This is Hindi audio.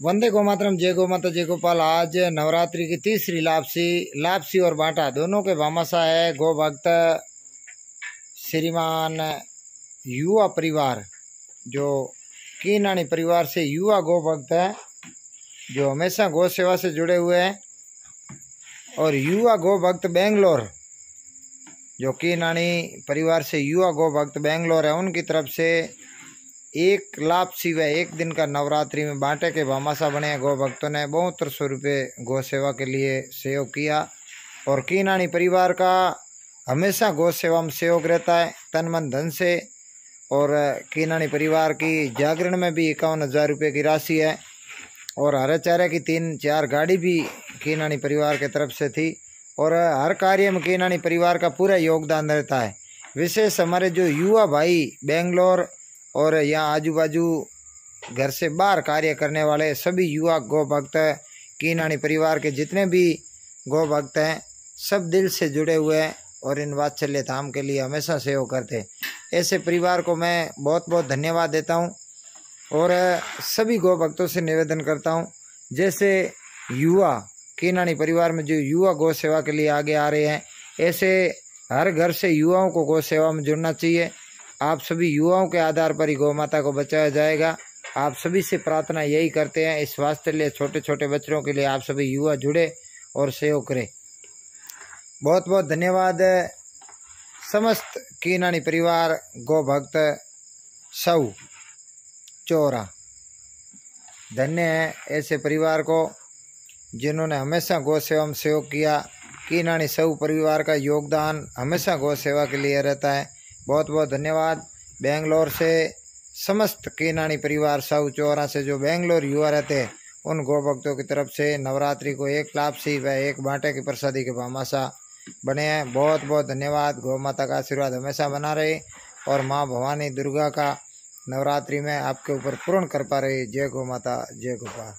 वंदे गोमातरम, जय गो माता जय गोपाल। आज नवरात्रि की तीसरी लापसी लापसी और बांटा दोनों के भामाशा है। गो भक्त श्रीमान युवा परिवार, जो कीनानी परिवार से युवा गो भक्त है, जो हमेशा गौ सेवा से जुड़े हुए हैं। और युवा गो भक्त बेंगलोर, जो कीनानी परिवार से युवा गो भक्त बेंगलोर है, उनकी तरफ़ से एक लाभ शिव एक दिन का नवरात्रि में बांटे के भामाशा बने गौ भक्तों ने बहत्तर सौ रुपये गौ सेवा के लिए सहयोग किया। और कीनानी परिवार का हमेशा गौ सेवा में सहयोग रहता है, तन मन धन से। और कीनानी परिवार की जागरण में भी इक्यावन हज़ार रुपये की राशि है। और हरे चारे की तीन चार गाड़ी भी कीनानी परिवार के तरफ़ से थी। और हर कार्य में कीनानी परिवार का पूरा योगदान रहता है। विशेष हमारे जो युवा भाई, बेंगलोर और यहाँ आजू बाजू घर से बाहर कार्य करने वाले सभी युवा गौ भक्त कीनानी परिवार के जितने भी गौ भक्त हैं, सब दिल से जुड़े हुए हैं और इन वात्सल्य धाम के लिए हमेशा सहयोग करते ऐसे परिवार को मैं बहुत बहुत धन्यवाद देता हूँ और सभी गौ भक्तों से निवेदन करता हूँ, जैसे युवा, कीनानी परिवार में जो युवा गौ सेवा के लिए आगे आ रहे हैं, ऐसे हर घर से युवाओं को गौ सेवा में जुड़ना चाहिए। आप सभी युवाओं के आधार पर ही गौ माता को बचाया जाएगा। आप सभी से प्रार्थना यही करते हैं, इस वास्ते लिए छोटे छोटे बच्चों के लिए आप सभी युवा जुड़े और सहयोग करें। बहुत बहुत धन्यवाद। समस्त कीनानी परिवार गौ भक्त सऊ, चोरा। धन्य है ऐसे परिवार को, जिन्होंने हमेशा गौ सेवा में सहयोग किया। कीनानी सऊ परिवार का योगदान हमेशा गौ सेवा के लिए रहता है। बहुत बहुत धन्यवाद। बेंगलोर से समस्त कीनानी परिवार, साहु चौरा से जो बेंगलोर युवा रहते उन गौ भक्तों की तरफ़ से नवरात्रि को एक लापसी व एक बांटे की प्रसादी के भामाशा बने हैं। बहुत बहुत धन्यवाद। गौ माता का आशीर्वाद हमेशा बना रहे और माँ भवानी दुर्गा का नवरात्रि में आपके ऊपर पूर्ण कर पा रही। जय गौ माता, जय गोपाल।